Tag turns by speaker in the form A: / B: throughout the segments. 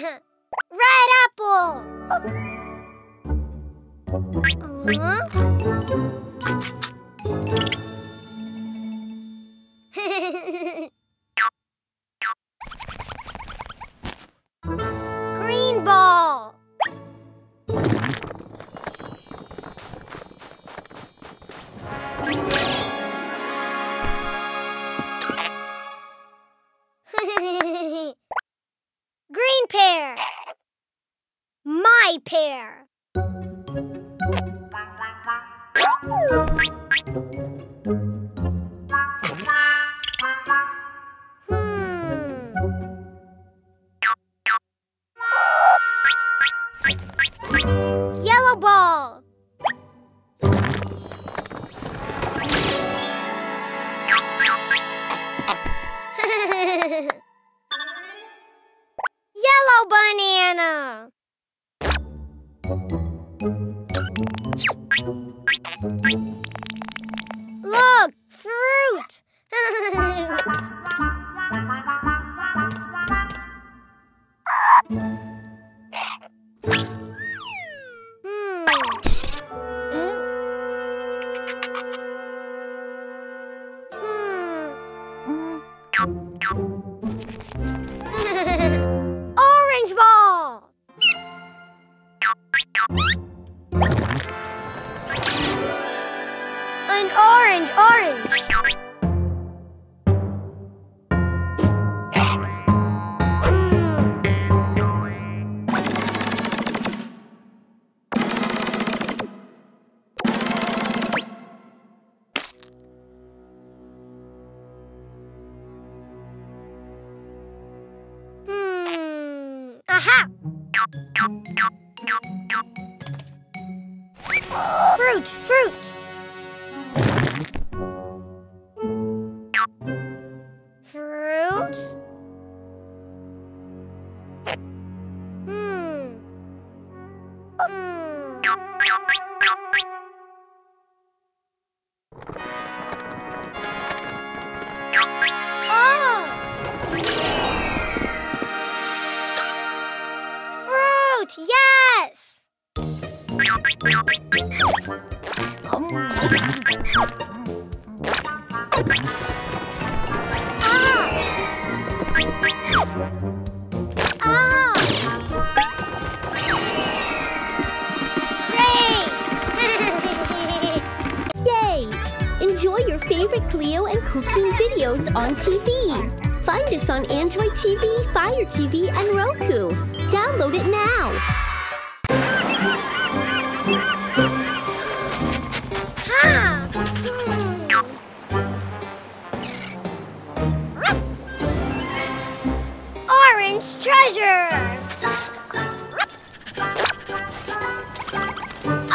A: Red apple! Uh -huh. There. Look, fruit! hmm. Hmm. hmm. Aha! Fruit, fruit. Fruit. Yes! Ah! Ah! Great!
B: Yay! Enjoy your favorite Cleo and Cuquin videos on TV. Find us on Android TV, Fire TV, and Roku. Download it now.
A: Ha! Orange treasure!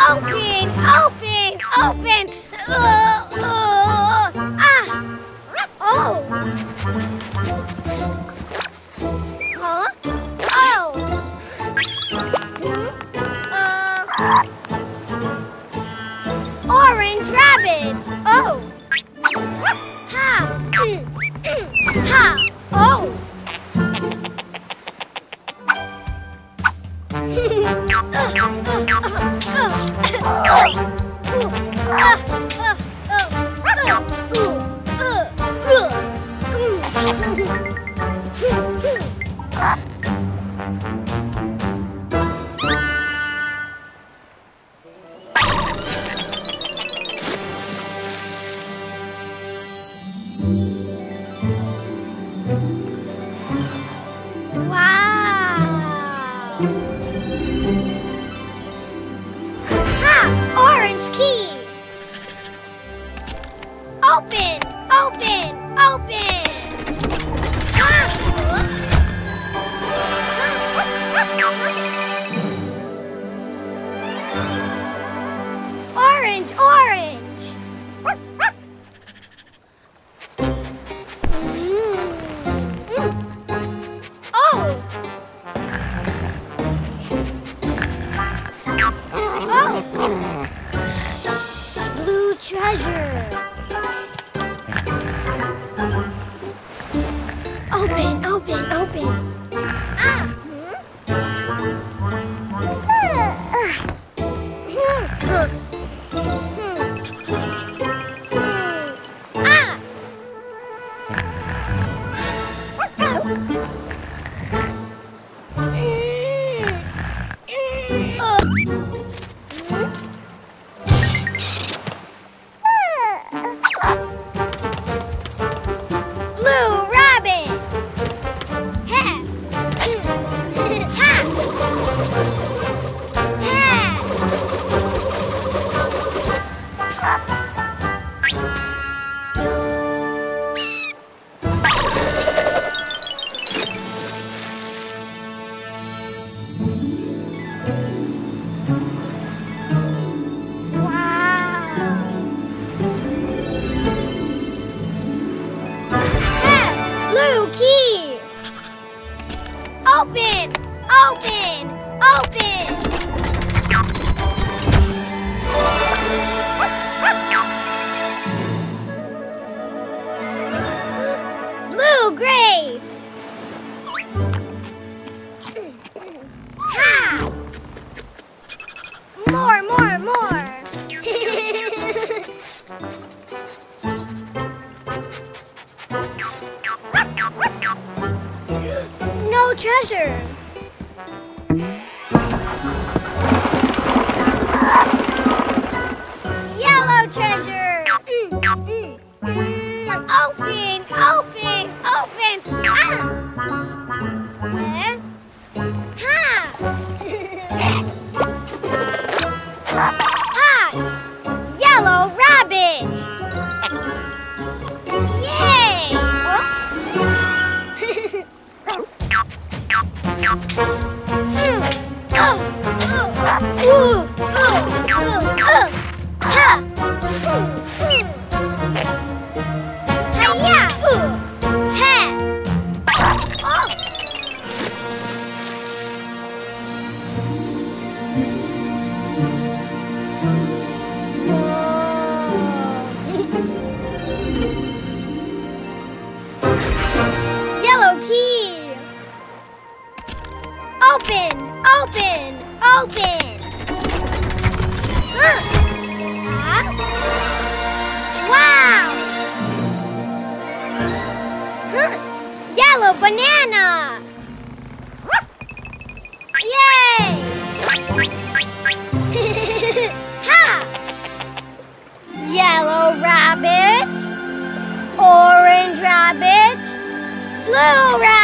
A: Open! Open! Open! Uh, rabbit! Oh! Treasure. Yellow open, open. Huh. Wow. Huh. Yellow banana. Yay. ha. Yellow rabbit. Orange rabbit. Blue rabbit.